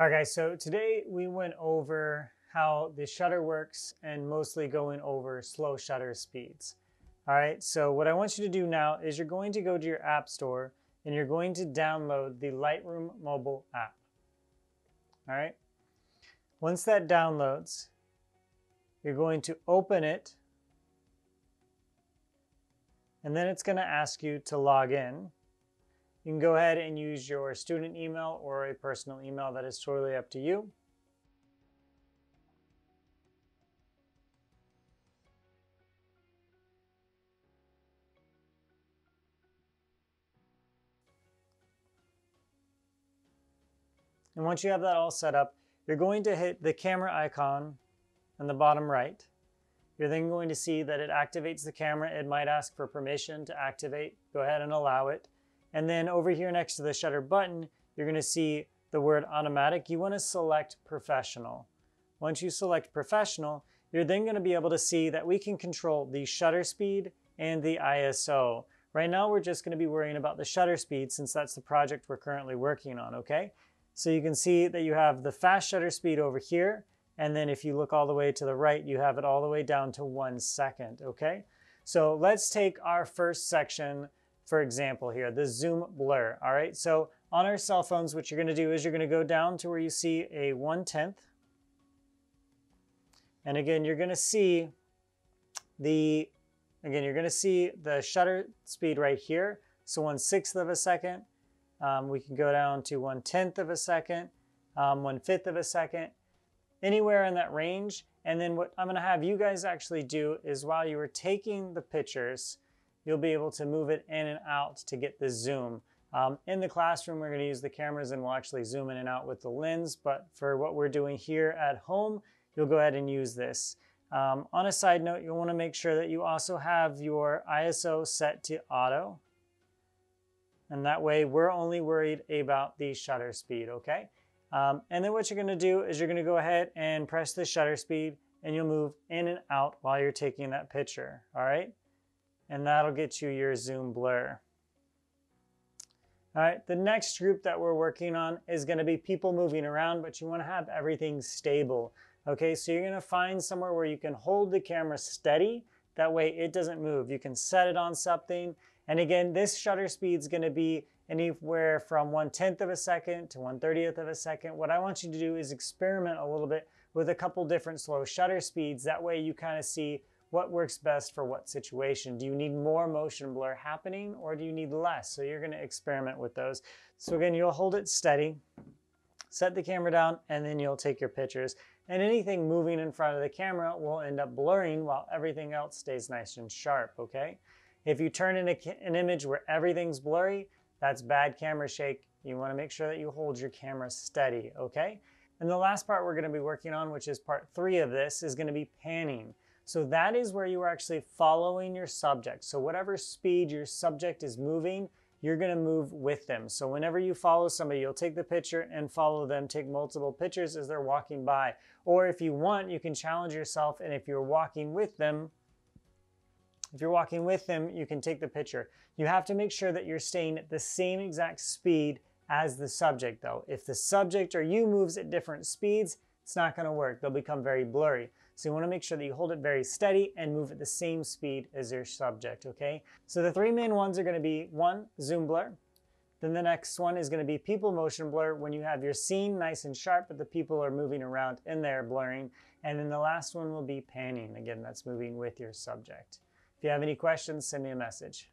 All right, guys, so today we went over how the shutter works and mostly going over slow shutter speeds. All right, so what I want you to do now is you're going to go to your app store and you're going to download the Lightroom mobile app. All right, once that downloads, you're going to open it and then it's going to ask you to log in. You can go ahead and use your student email or a personal email. That is totally up to you. And once you have that all set up, you're going to hit the camera icon in the bottom right. You're then going to see that it activates the camera. It might ask for permission to activate. Go ahead and allow it. And then over here next to the shutter button, you're gonna see the word automatic. You wanna select professional. Once you select professional, you're then gonna be able to see that we can control the shutter speed and the ISO. Right now, we're just gonna be worrying about the shutter speed since that's the project we're currently working on, okay? So you can see that you have the fast shutter speed over here, and then if you look all the way to the right, you have it all the way down to one second, okay? So let's take our first section for example here, the zoom blur, all right? So on our cell phones, what you're gonna do is you're gonna go down to where you see a 1 10th. And again, you're gonna see the, again, you're gonna see the shutter speed right here. So 1 sixth of a second. Um, we can go down to 1 10th of a second, um, 1 fifth of a second, anywhere in that range. And then what I'm gonna have you guys actually do is while you were taking the pictures, you'll be able to move it in and out to get the zoom. Um, in the classroom, we're going to use the cameras and we'll actually zoom in and out with the lens, but for what we're doing here at home, you'll go ahead and use this. Um, on a side note, you'll want to make sure that you also have your ISO set to auto. And that way we're only worried about the shutter speed, okay? Um, and then what you're gonna do is you're gonna go ahead and press the shutter speed and you'll move in and out while you're taking that picture, all right? And that'll get you your zoom blur. All right, the next group that we're working on is gonna be people moving around, but you wanna have everything stable. Okay, so you're gonna find somewhere where you can hold the camera steady, that way it doesn't move. You can set it on something, and again, this shutter speed is gonna be anywhere from 1 10th of a second to 1 30th of a second. What I want you to do is experiment a little bit with a couple different slow shutter speeds. That way you kind of see what works best for what situation. Do you need more motion blur happening or do you need less? So you're gonna experiment with those. So again, you'll hold it steady, set the camera down, and then you'll take your pictures. And anything moving in front of the camera will end up blurring while everything else stays nice and sharp, okay? If you turn in a, an image where everything's blurry, that's bad camera shake. You wanna make sure that you hold your camera steady, okay? And the last part we're gonna be working on, which is part three of this, is gonna be panning. So that is where you are actually following your subject. So whatever speed your subject is moving, you're gonna move with them. So whenever you follow somebody, you'll take the picture and follow them, take multiple pictures as they're walking by. Or if you want, you can challenge yourself and if you're walking with them, if you're walking with them, you can take the picture. You have to make sure that you're staying at the same exact speed as the subject though. If the subject or you moves at different speeds, it's not gonna work. They'll become very blurry. So you wanna make sure that you hold it very steady and move at the same speed as your subject, okay? So the three main ones are gonna be one, zoom blur. Then the next one is gonna be people motion blur when you have your scene nice and sharp, but the people are moving around in there blurring. And then the last one will be panning. Again, that's moving with your subject. If you have any questions, send me a message.